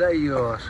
Даешь. Да,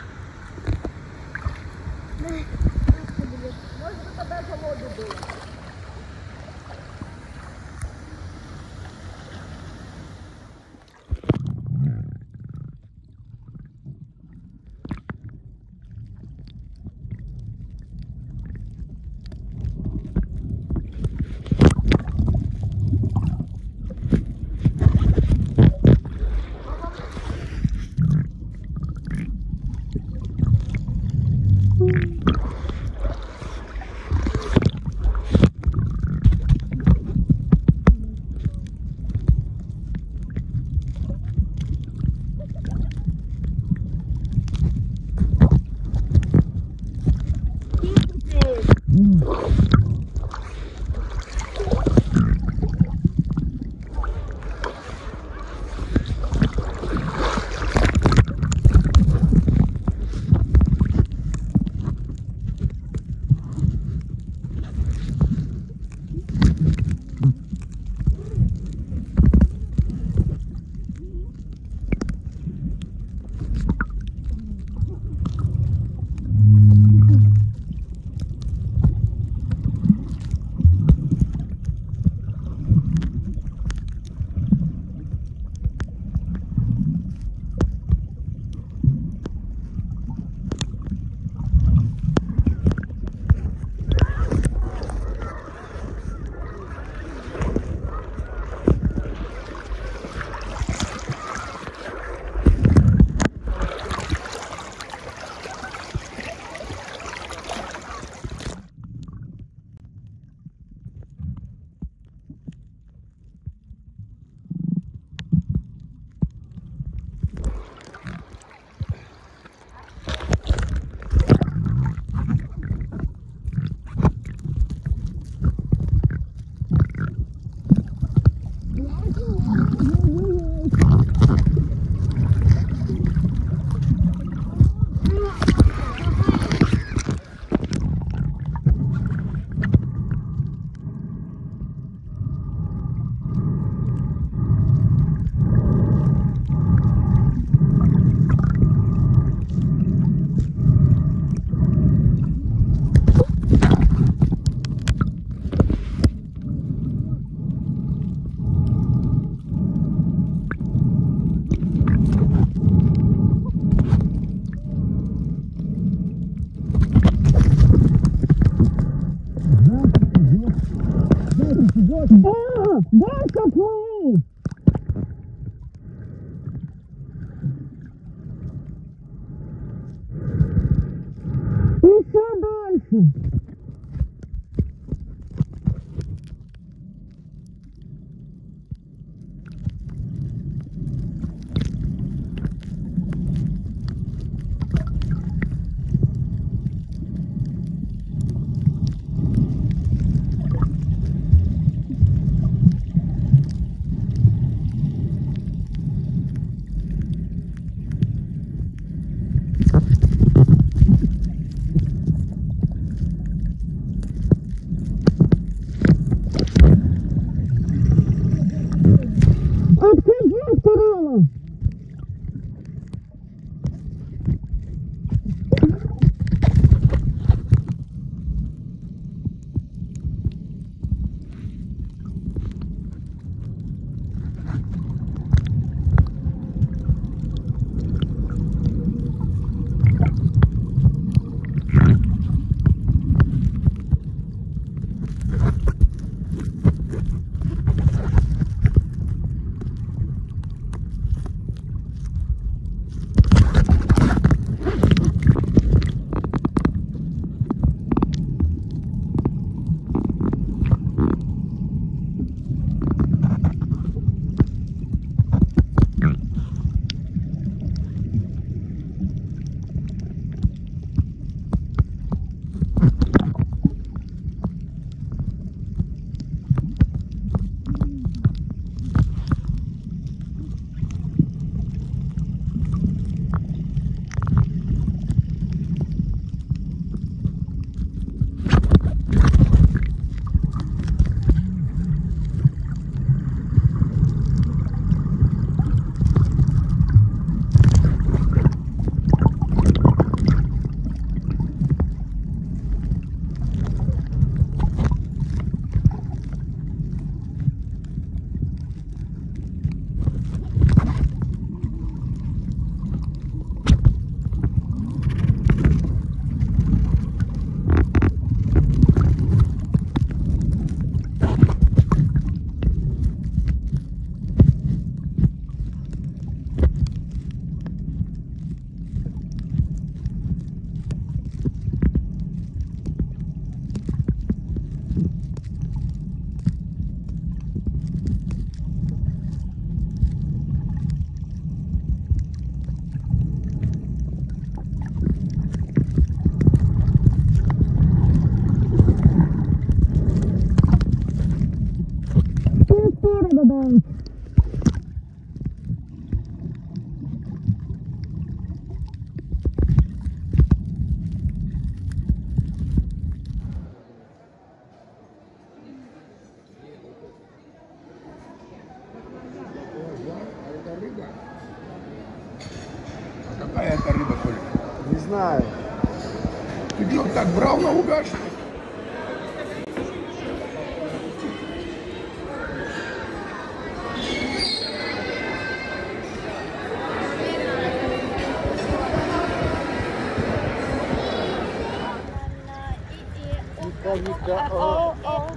Ника, Ника, о. О.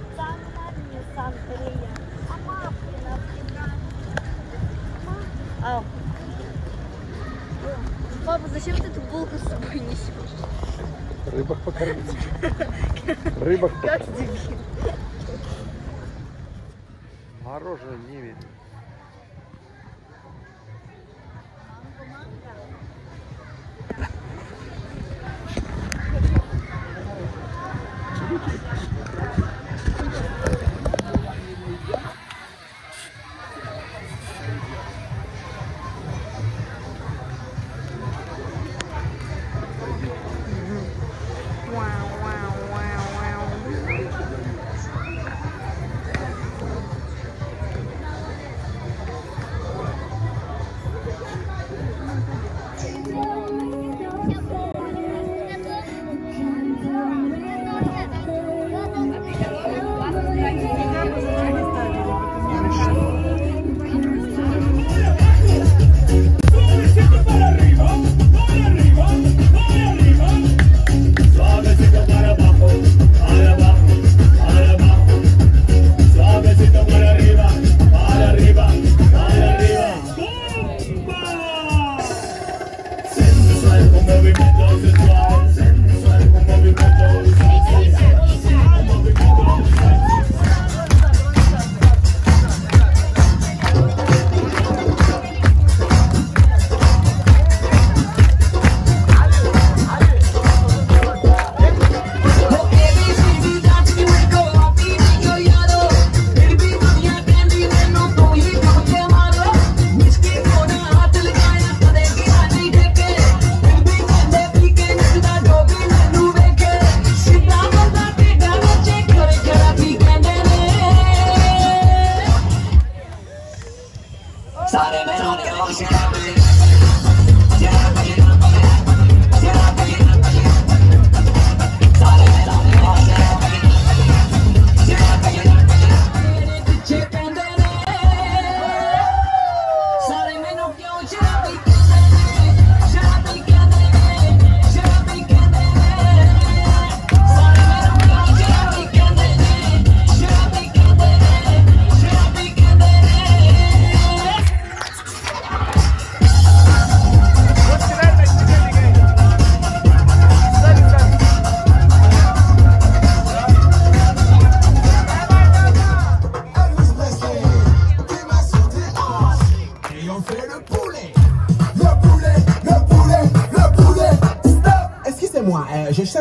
А Ау. Папа, зачем ты эту булку с собой несешь? Рыбок покормить. Рыбок Как покормить. дебил. Мороженое не видно.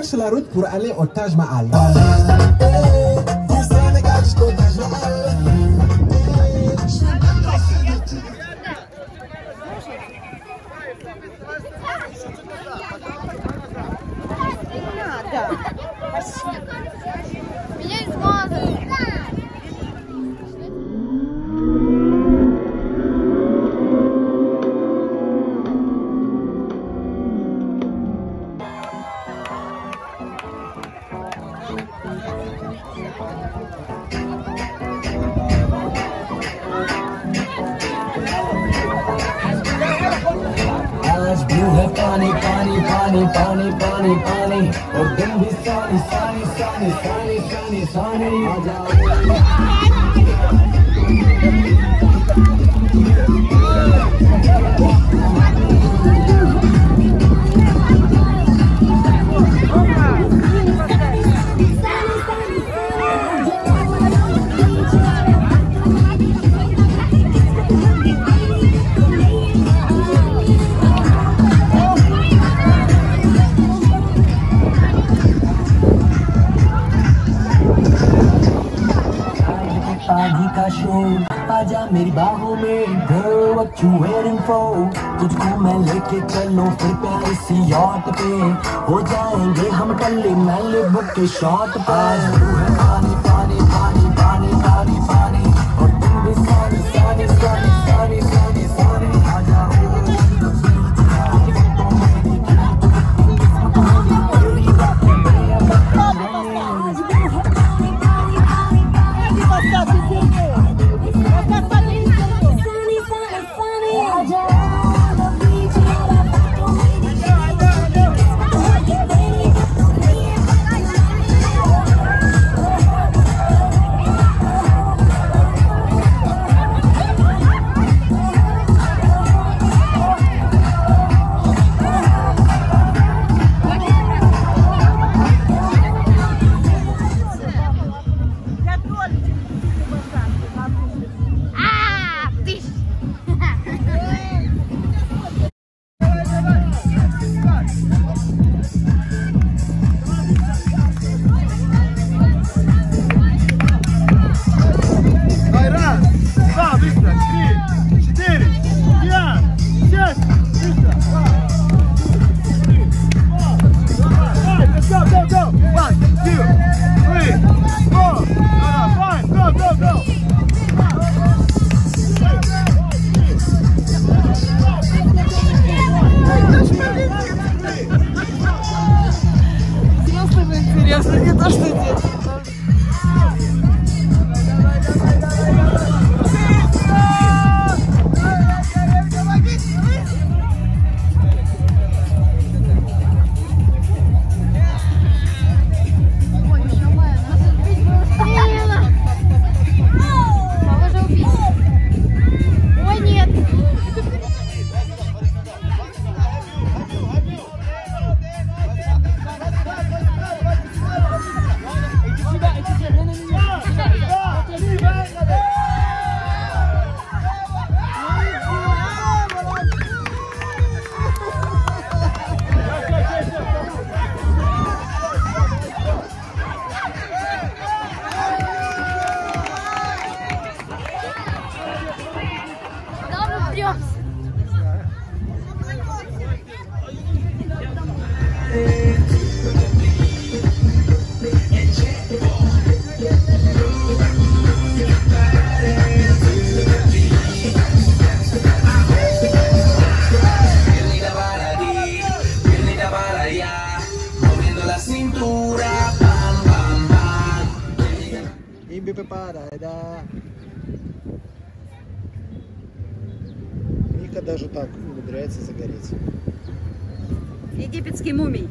cherche la route pour aller au Taj Mahal. के shot पर гореть. Египетский мумий.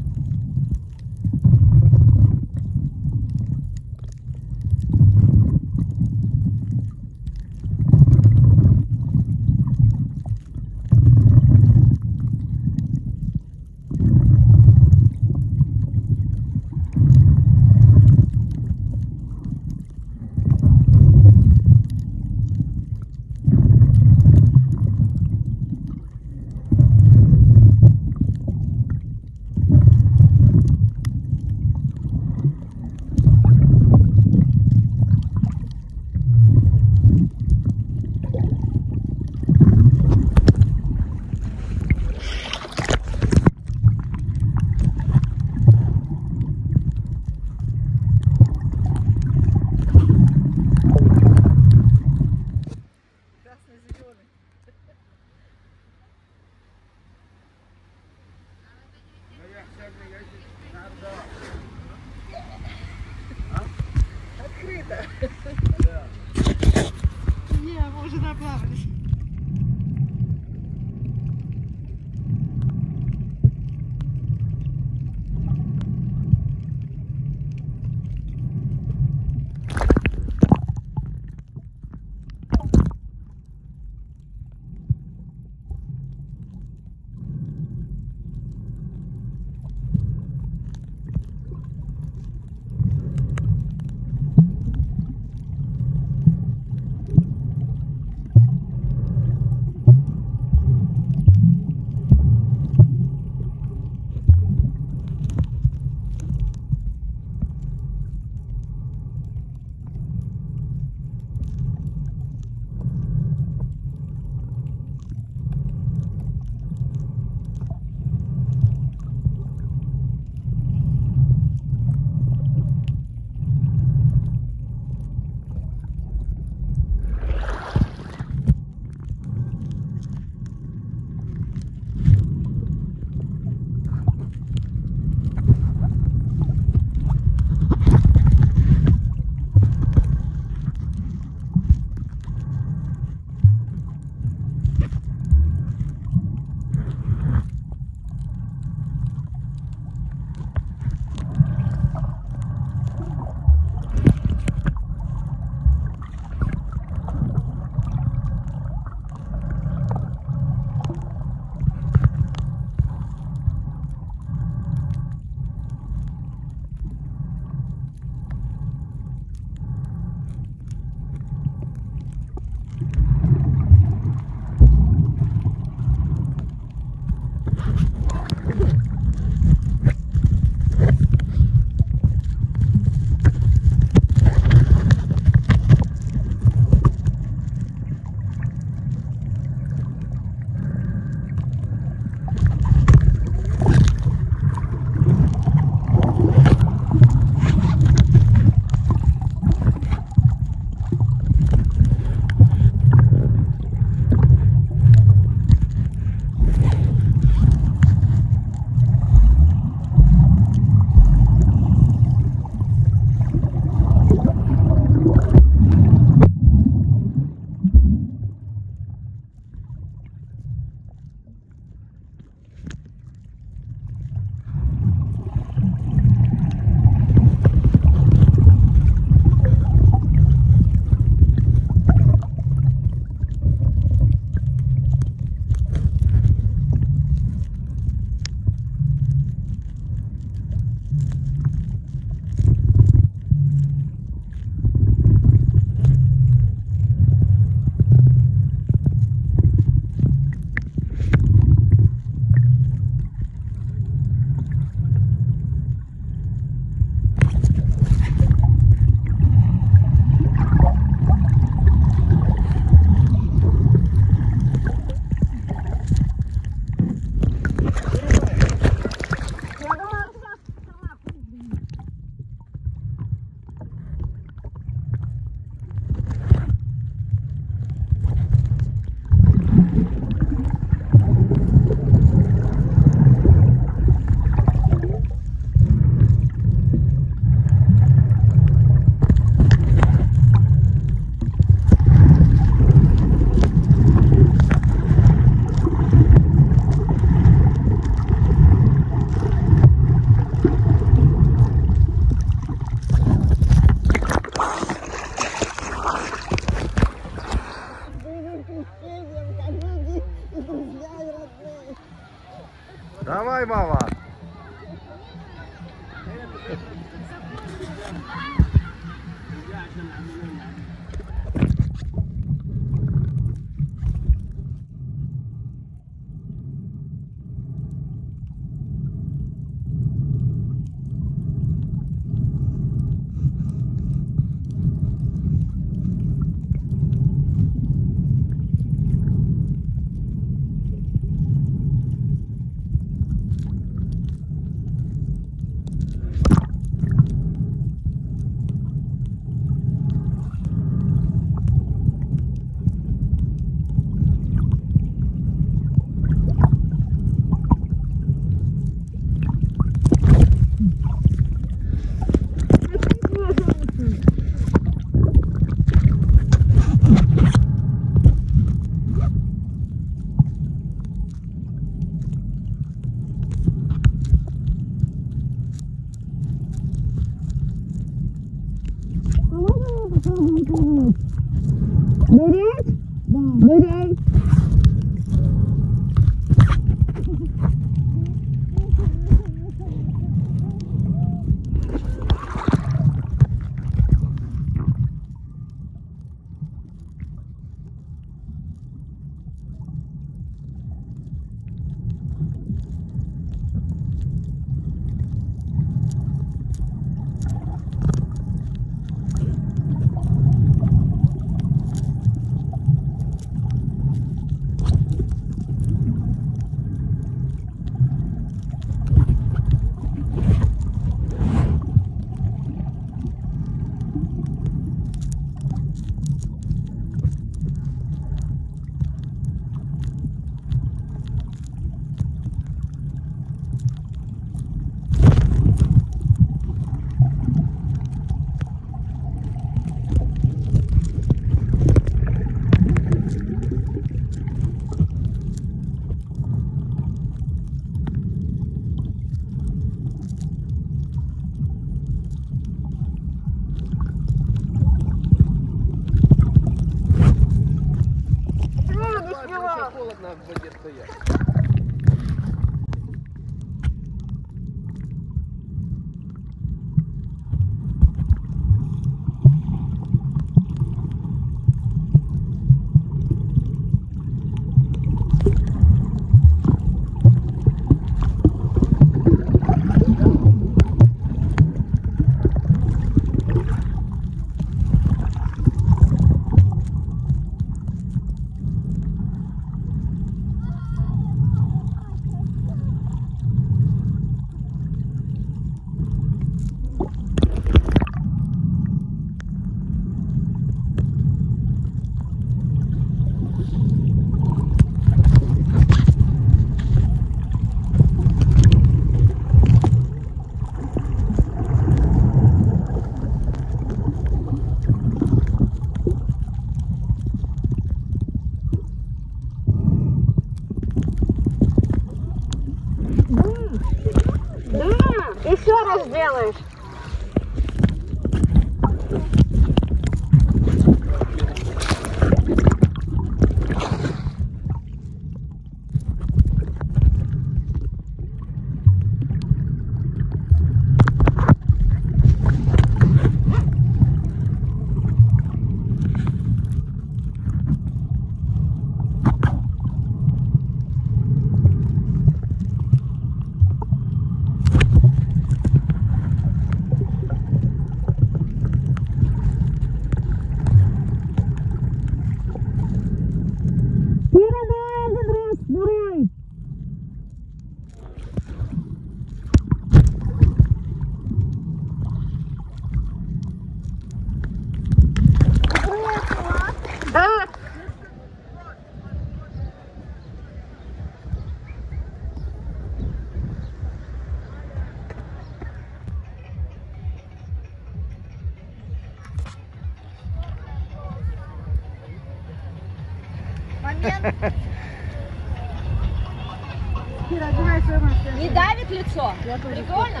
Кира, одевай свою маску. Не давит лицо? Прикольно?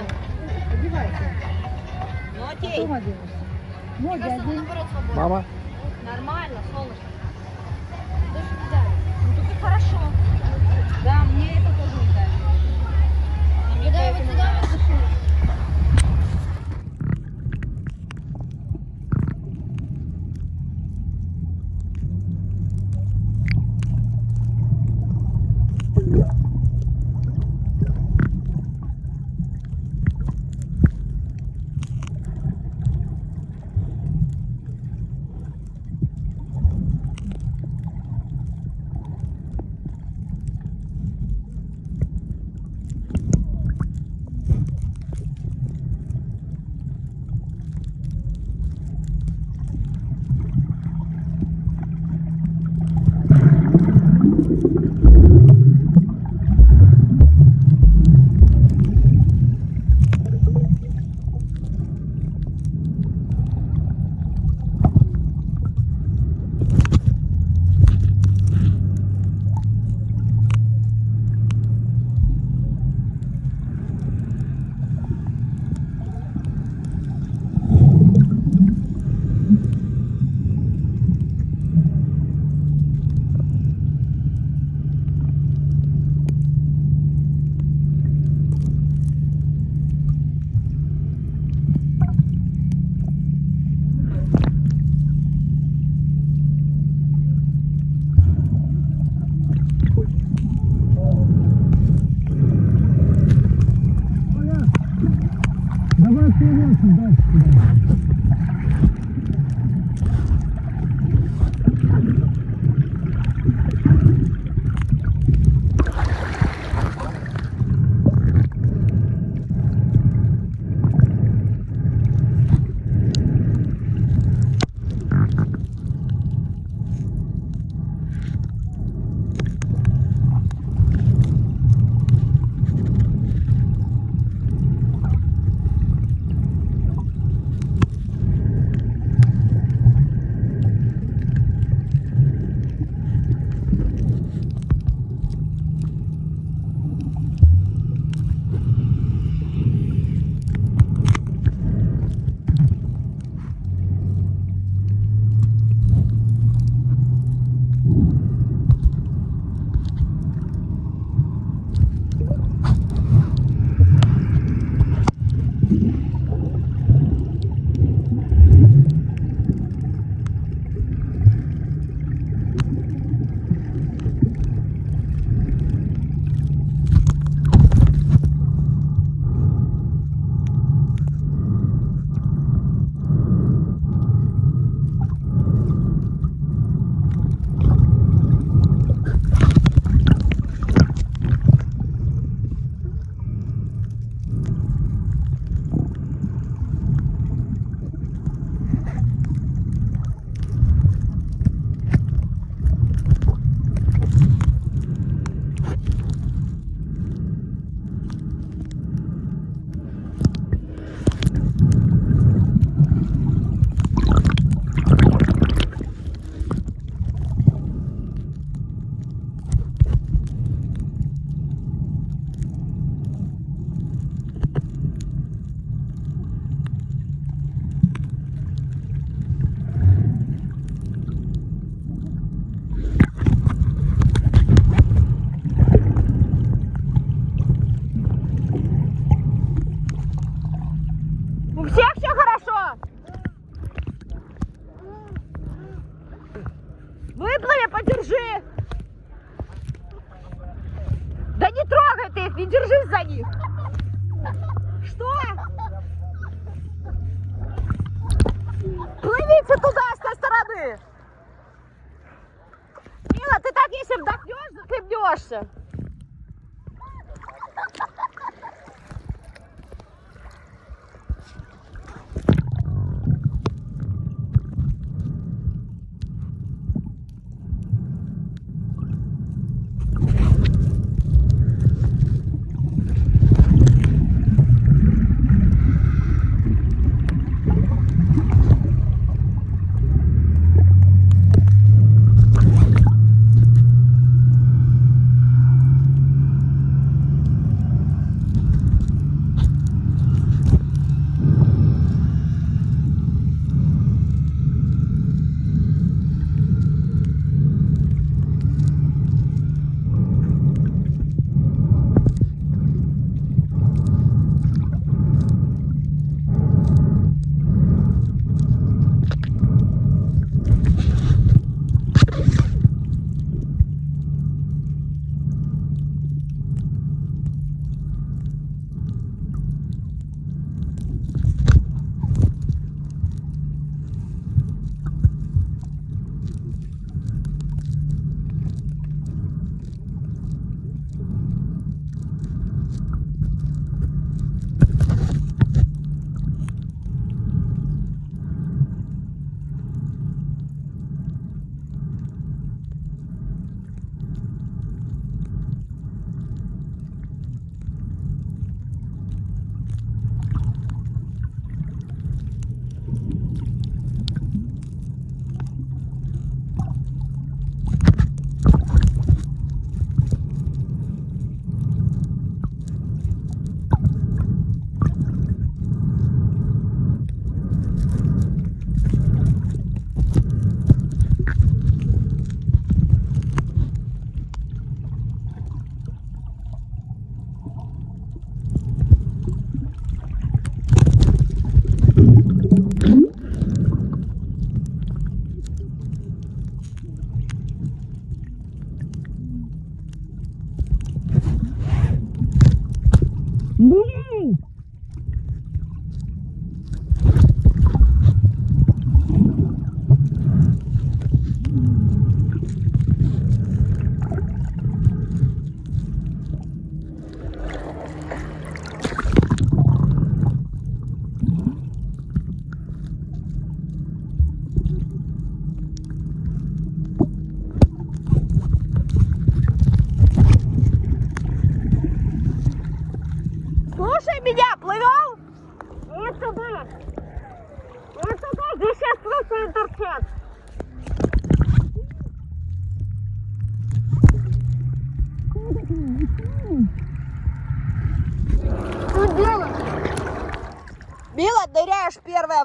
Одевайся. Ну окей. Потом оденешься. Ноги один. Мама. Нормально, солнышко. Даже не ну давит. Ну тут и хорошо. Да, мне это тоже не давит. Не давит, не давит.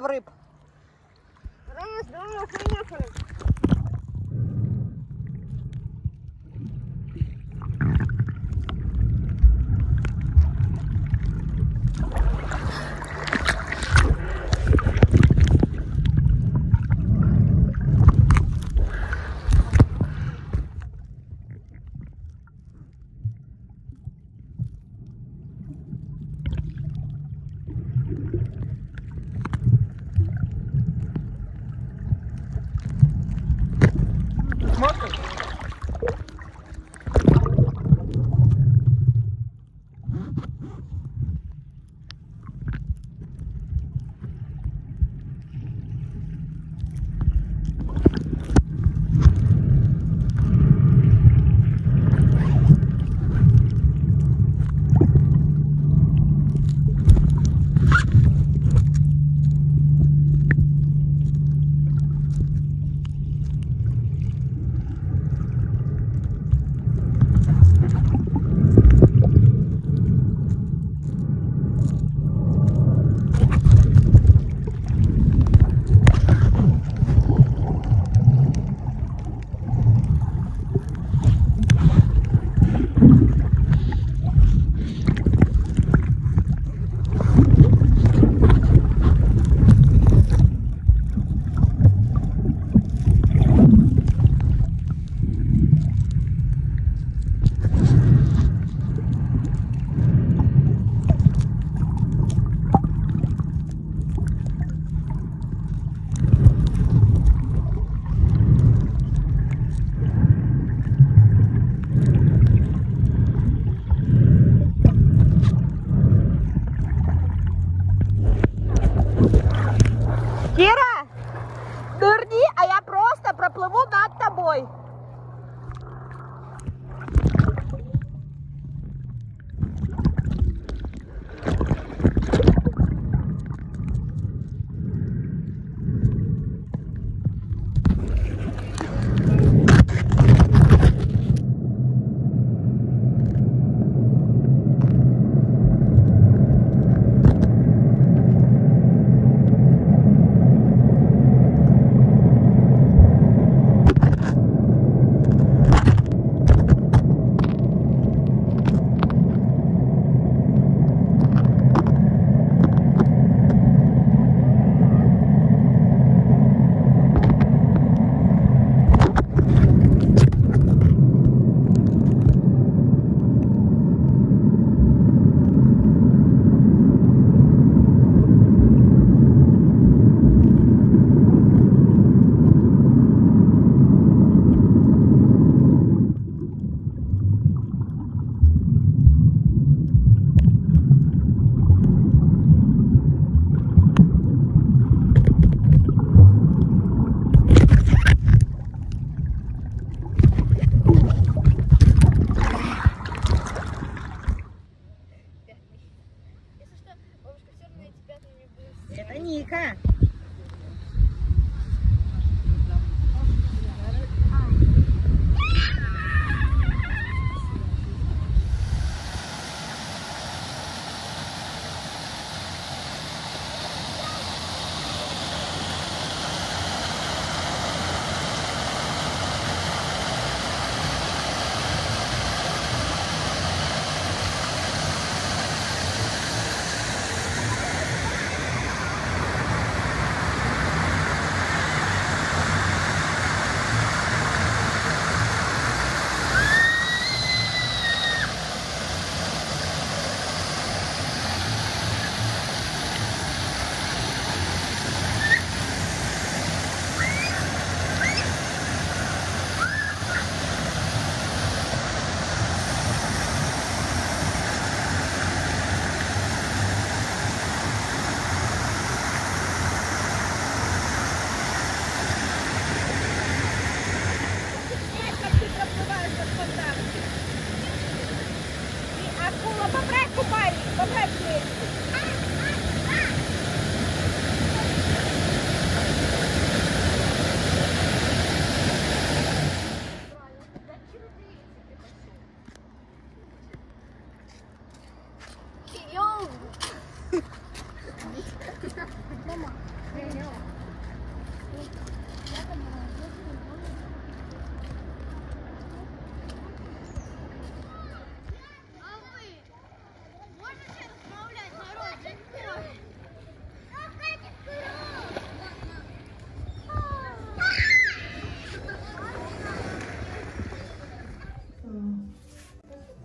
Рыб.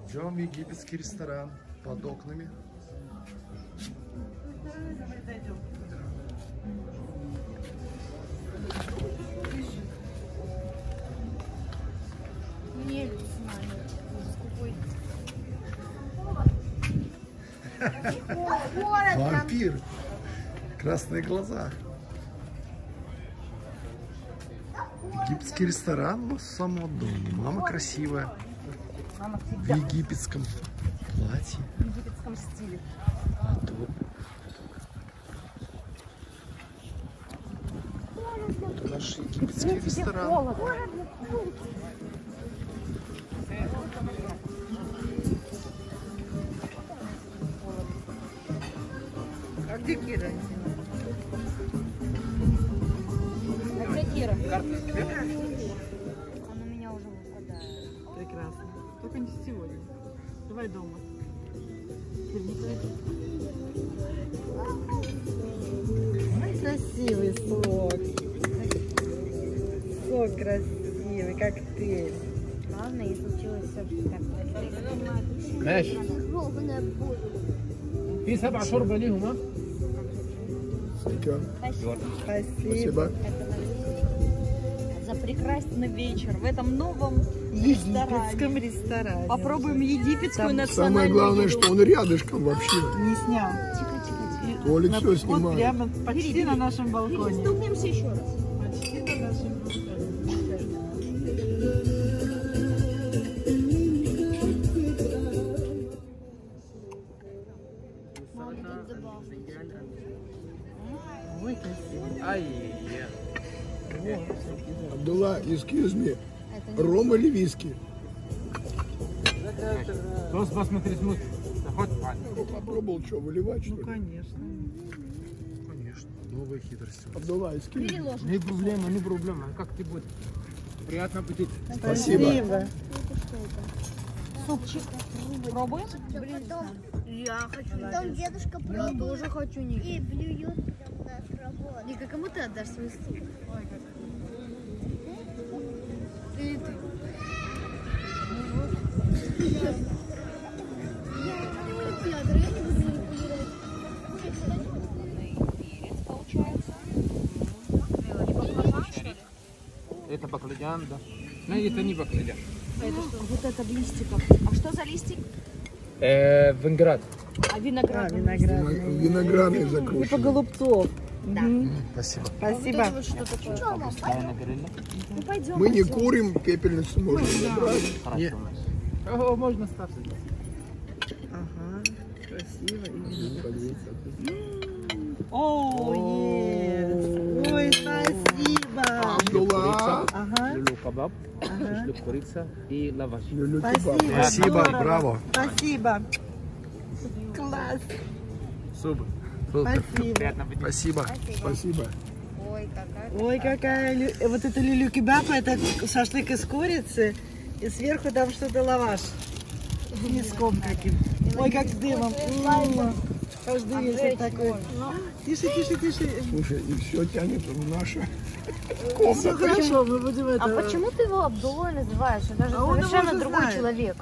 Идем в египетский ресторан под окнами. Мне. Вампир. Красные глаза. Египетский ресторан у самого дома. Мама красивая. В египетском платье. В египетском стиле. Это наш египетский ресторан. А Давай дома. Ой, красивый сок. Сок красивый, коктейль. Главное, и случилось все как ماشي Ровная боль. في سبع شوربه ليهم ها Спасибо. Спасибо. За прекрасный вечер в этом новом египетском ресторане. Попробуем египетскую Там национальную Самое главное, еду. что он рядышком вообще. Не снял. Толик На- все вот снимает. прямо почти на нашем балконе. Стукнемся еще раз. Почти на нашем ай Абдулла, excuse me, Ром или виски? Кто с вас на 30? Попробовал что, выливать что Ну, ли? конечно. Конечно, новые хитрости. Обдувайский. Переложим. Не проблема, не проблема. А как ты будет? Приятно аппетит. Спасибо. Спасибо. Супчик. Пробуй. Потом, Я хочу. потом дедушка Я тоже хочу, Ника. и блюет прям работу. Ника, кому ты отдашь свой стул? Ой, как это баклажан да но это не баклажан Это что? Вот это в листиках. А что за листик? э, виноград А А, виноград. виноград. Виноградный Типа закручен. голубцов. Мгм. Спасибо. Спасибо. Вот что такое? Ну пойдем. Мы не курим, пепельницу можно забрать. хорошо О, можно ставить Ага, красиво. О, yes. Ой, спасибо. Абдулла. Ага. люлю кебаб Ага. шашлык курица и лаваш. Спасибо. Спасибо, браво. Спасибо. Класс. супер супер Спасибо. приятного аппетита Спасибо. Спасибо. Ой, какая Ой, какая вот это люлю кебаб, это шашлык из курицы, и сверху там что-то лаваш с мяском каким. Ой, как с дымом. М, Каждый вечер такой. Тише, тише, тише. Слушай, и все тянет в наше. Все хорошо, мы будем это... А почему ты его Абдулой называешь? Это же А совершенно другой знает. человек.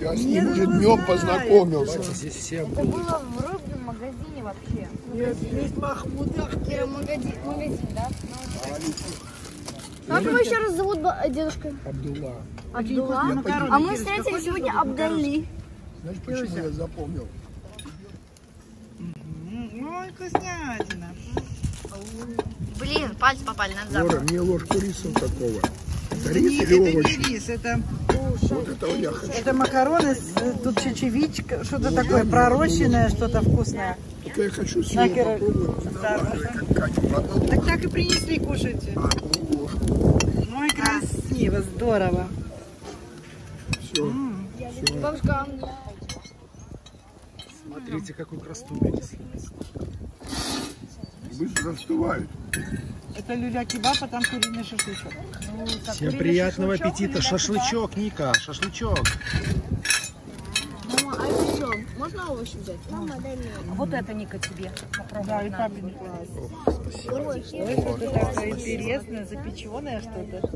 Я с ним уже днем познакомился. Здесь все Это было в рыбном магазине вообще. Есть, есть Махмуд. Кира, магазин, магазин, да? Как его еще раз зовут, э, дедушка? Абдулла. Абдулла. А мы встретили сегодня Абдали. Знаешь, почему я запомнил? М, Ой, вкуснятина. Блин, пальцы попали, надо Лора, мне ложку риса такого. Это рис Нет, или это овощи? не рис, это, Вот этого я хочу. это макароны, с, э, тут чечевичка, что-то такое пророщенное, что-то вкусное. Так я хочу На, сегодня Кира. попробовать. Да. Так так и принесли, кушайте. Ой, красиво, здорово. Все. Бабушка, Смотрите, какой красавец. Быстро остывают. Это люля-кебаб, а там куриный шашлычок. Всем приятного аппетита. Шашлычок, Ника, шашлычок. мама, а это что? Можно овощи взять? Мама, дай мне. Вот это, Ника, тебе. Да, и папин класс. Ой, что-то такое интересное, запеченное что-то.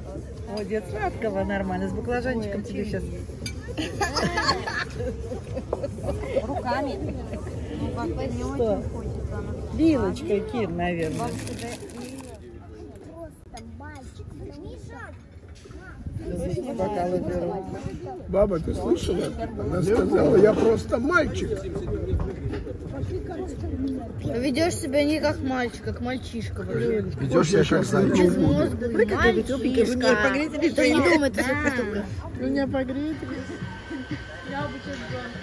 Молодец, сладкого нормально, с баклажанчиком тебе сейчас. Руками. Что? Наверное. Просто мальчик. Бокалы беру. Баба, ты слышала? Она сказала, я просто мальчик. Ведешь себя не как мальчик, как мальчишка. Ведешь себя как зайчик. Мальчишка. погрейте ли Кто не о своих поступках. Меня погреет. Нормально,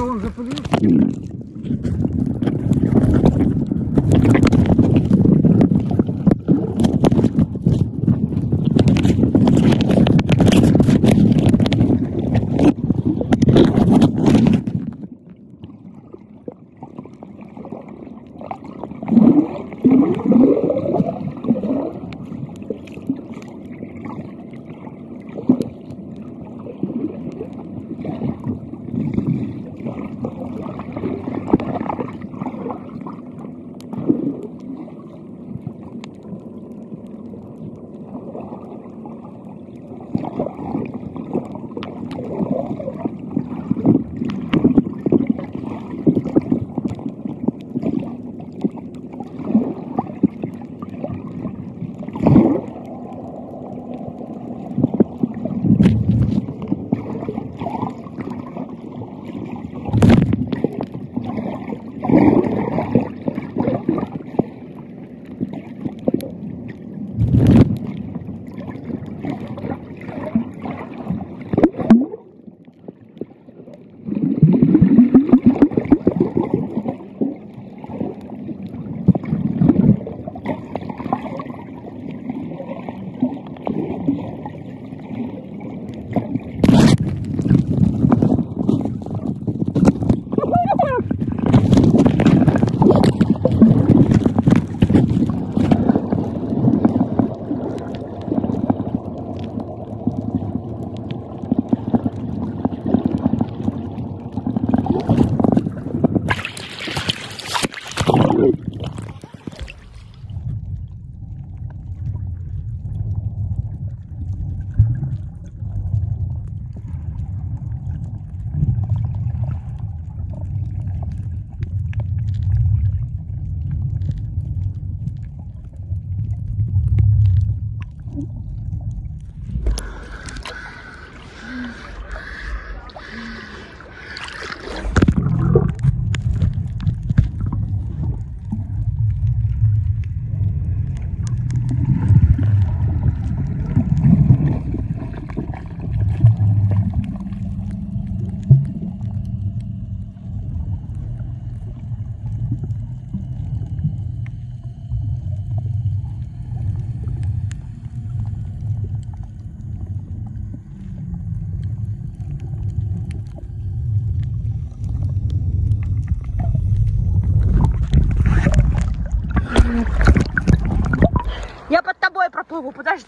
Просто он запылился.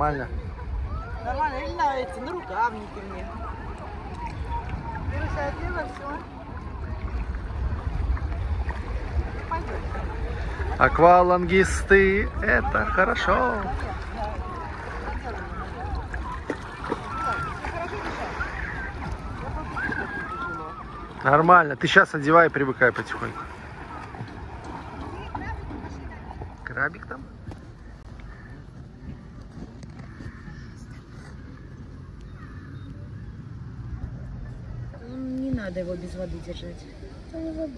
Нормально. Нормально. Или на эти, на рукавники мне. Вируса одела, все. Аквалангисты, это хорошо. Нормально. Ты сейчас одевай и привыкай потихоньку. Крабик там? Не надо его без воды держать. Погнали!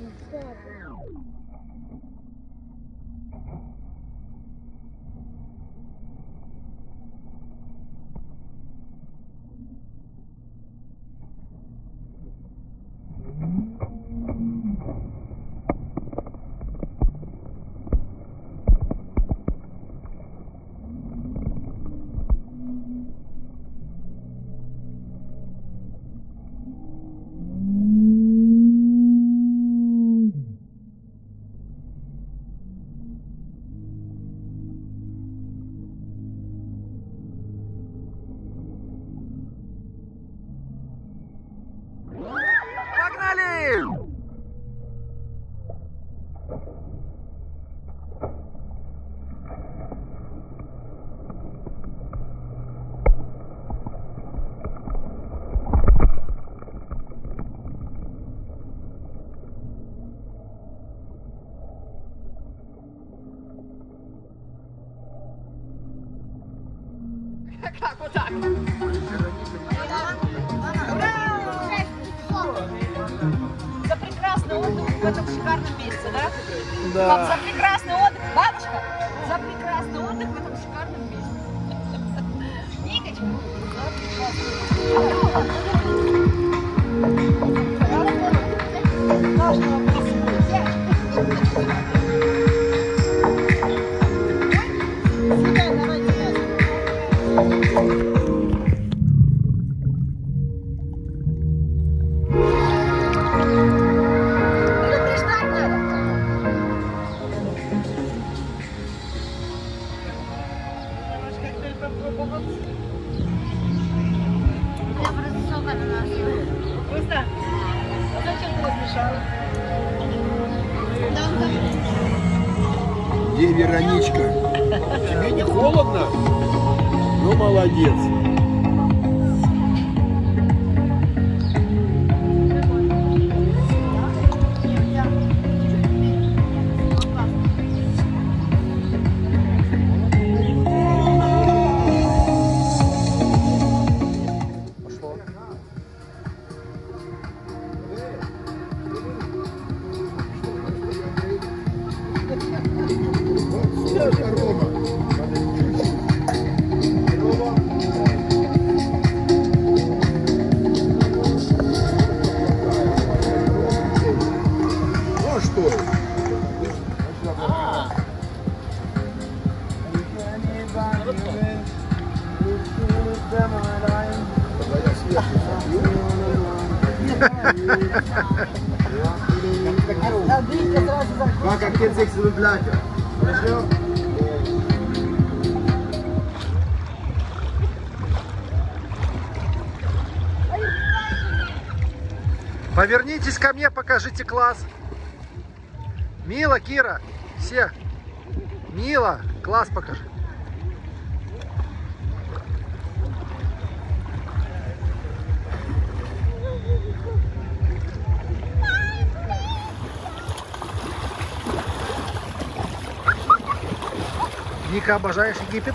За прекрасный отдых в этом шикарном месте, да? Да. Пап, за прекрасный отдых, бабушка, за прекрасный отдых в этом шикарном месте. Никочка, Предупреждать покажите класс. Мила, Кира, все. Мила, класс покажи. Ника, обожаешь Египет?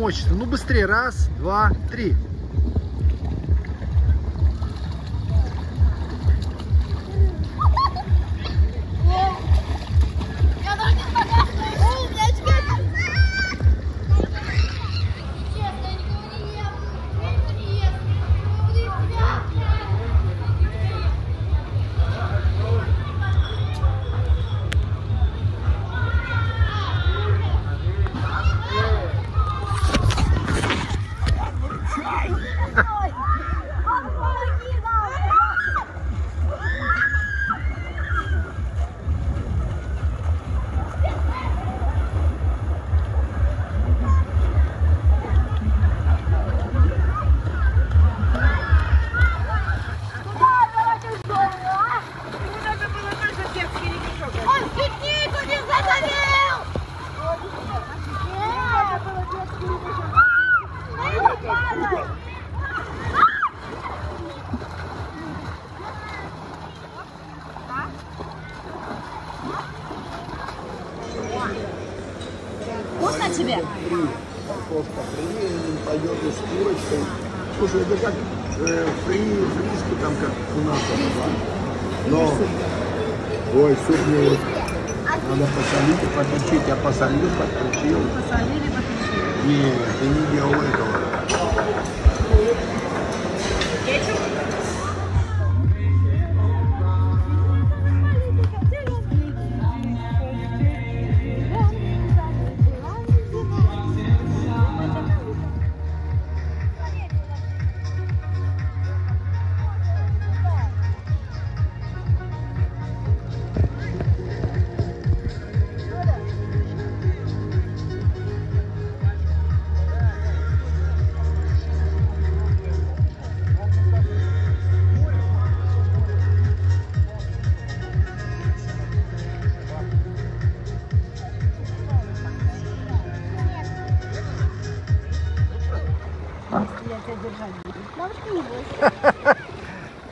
мощно. Ну, быстрее. Раз, два, три.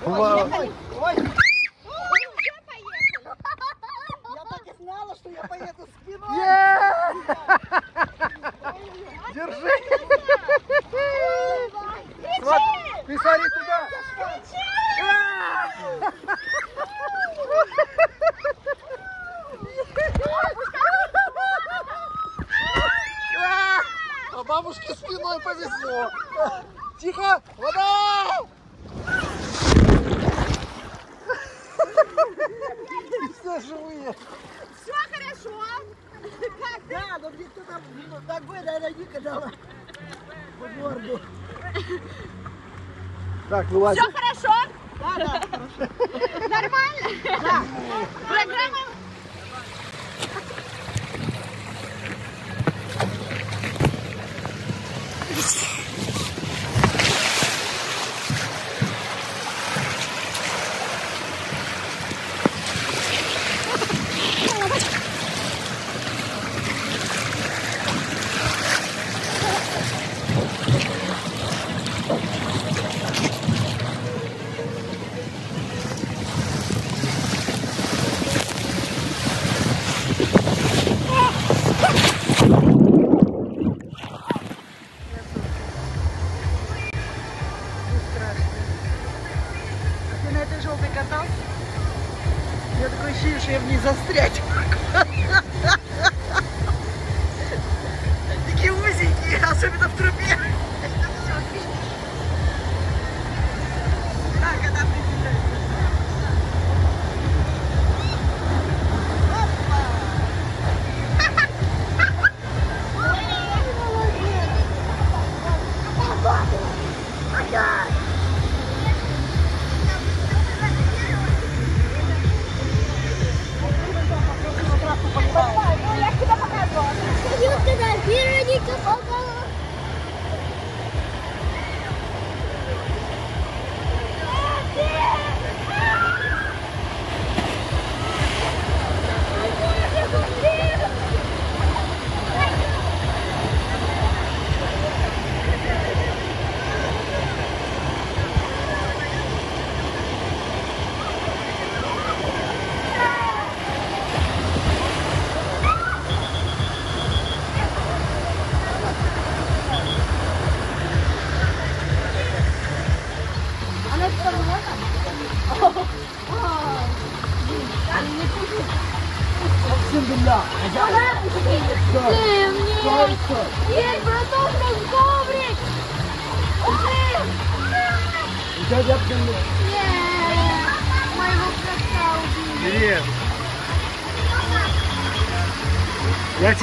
Może Otherwise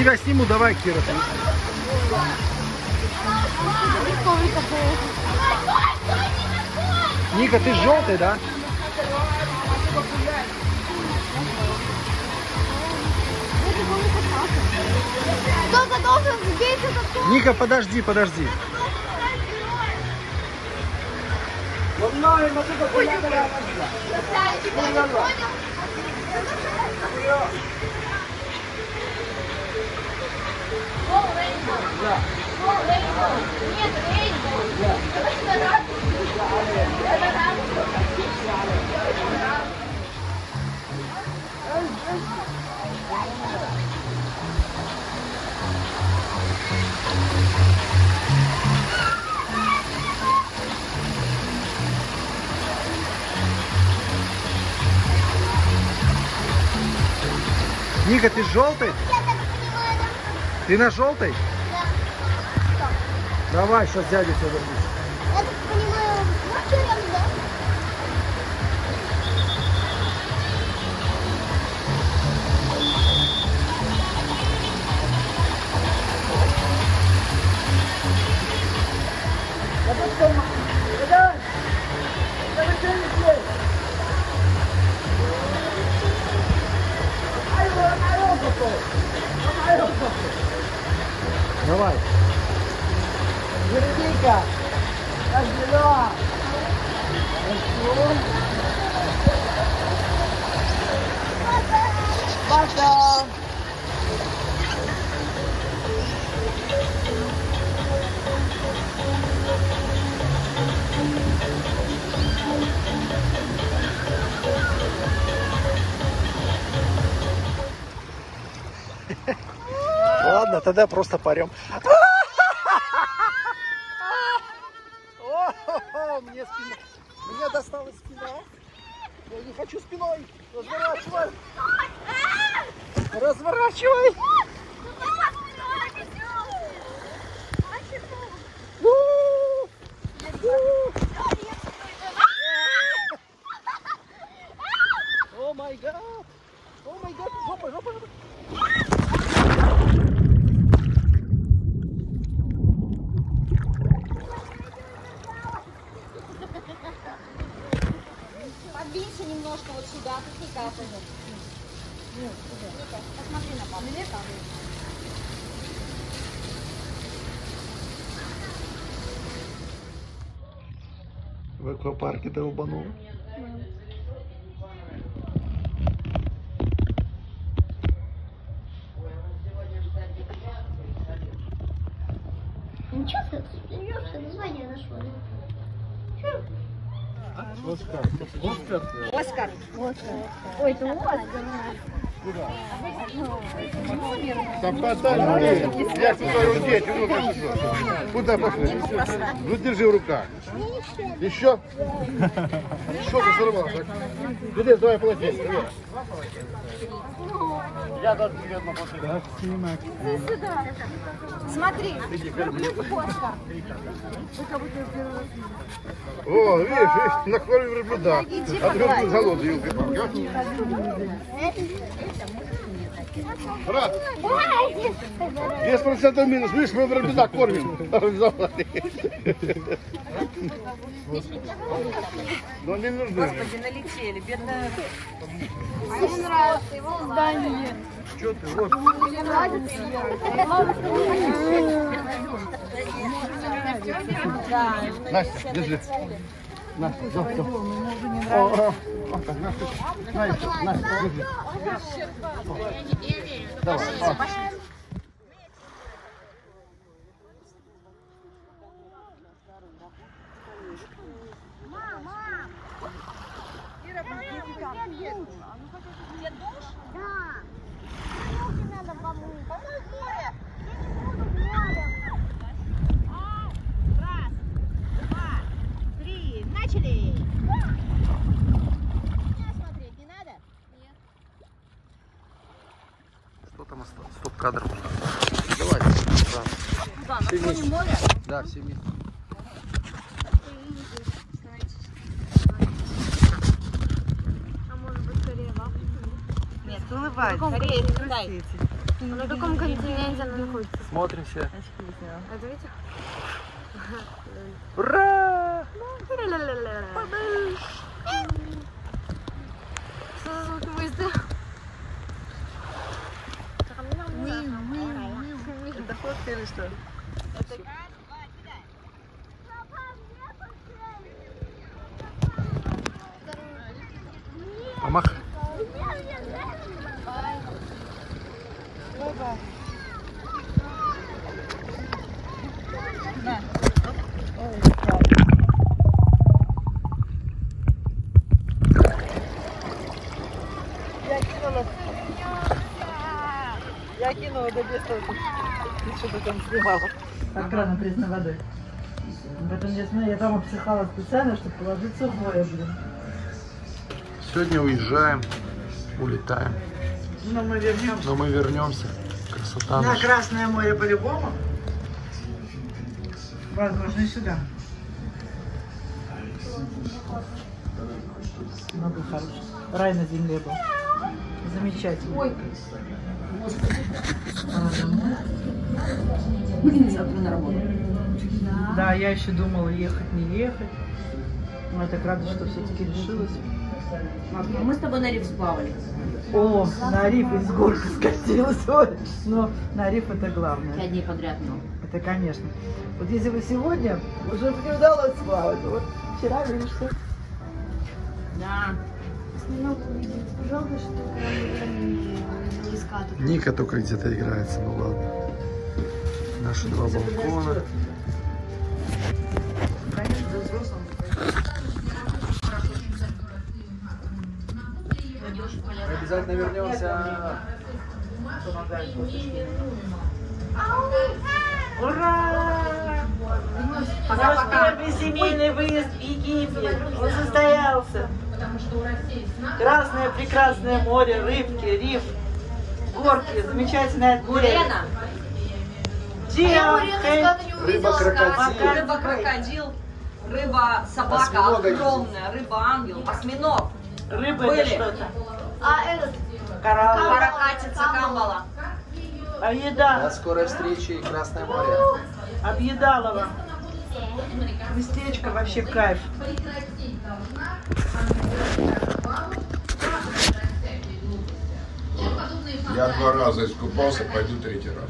тебя сниму, давай, Кира. Ника, ты желтый, да? Кто-то должен сбить этот Ника, подожди, подожди. Ой, Ника, ты желтый? Ты на желтой? Давай, сейчас дядя тебя вернусь. тогда просто парем. Мне спина. Мне досталась спина. Я не хочу спиной. Разворачивай. Разворачивай. Аквапарке долбанул. Ничего ты смеешься, название нашло. Оскар. Оскар. Оскар. Ой, это Оскар. Там подай, я в твоей руке, тяну как что. Куда пошли? Ну держи в руках. Еще? Что ты сорвал? Где, давай полотенце. Я даже тебе одно полотенце. Сюда. Смотри. Раз видите. О, видишь, видишь, на крови верблюда. А ты голодный, елки Брат, 10% минус, видишь, мы верблюда кормим. Но не нужны. Господи, налетели, бедная. Мне нравится его здание. Что ты, вот. Мне нравится. Да. Настя, держи. Настя, все, все. О, о, о, так, Настя, Настя, Настя, держи. Давай, о. Да. Руки надо помыть. Помоги. Я не буду рядом. Раз, два, три. Начали! Меня смотреть не надо? Что там осталось? Стоп-кадр. Давай. Да. Куда? Все На фоне вместе. моря? Да, все вместе. А может быть, скорее в Африке? Нет, Скорее, континенте? красите. На каком континенте она находится? Смотримся. Это видите? Ура! Что за выстрела? Это фотка или что? Помах. Я кинула. Я кинула до детства. Ты что-то там снимала. От крана пресной воды. Поэтому я смотрю, я там обсыхала специально, чтобы положиться в море, блин. Сегодня уезжаем, улетаем. Но мы вернемся. Но мы вернемся. Красота На наша. Красное море по-любому. Возможно, и сюда. Много хороших. Рай на земле был. Замечательно. Ой. Будем завтра на работу. Да, я еще думала, ехать, не ехать. Но я так рада, что все-таки решилась. Мы с тобой на риф сплавали. О, на риф из горка скатилась. Ой, Но на риф это главное. Пять дней подряд, ну. Это конечно. Вот если бы сегодня уже бы не удалось сплавать, вот вчера, что... Да. Жалко, что кран не. Ника только где-то играется, ну ладно. Наши два балкона. Обязательно вернемся. Ура! Наш первый семейный выезд в Египет. Он состоялся. Красное прекрасное море, рыбки, риф, горки, замечательная отель. Диа, Рыба-крокодил. Рыба-крокодил. Рыба-собака Осьминога есть. огромная. Рыба-ангел. Осьминог. Рыба Были. это что-то. А этот? Каракатица камбала. А еда? До скорой встречи, Красное море. Объедалово. Местечко вообще кайф. Я два раза искупался, пойду третий раз.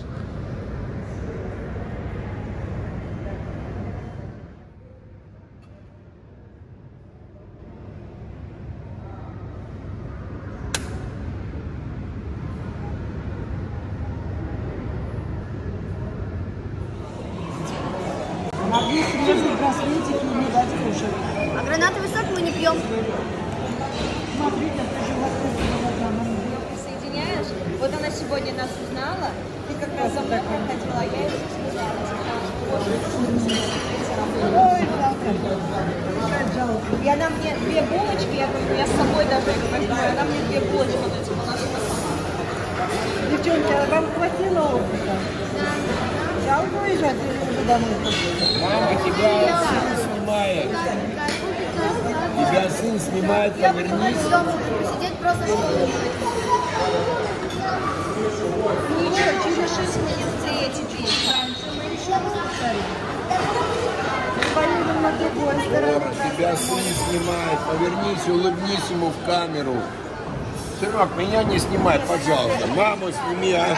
conseguir mirar. É.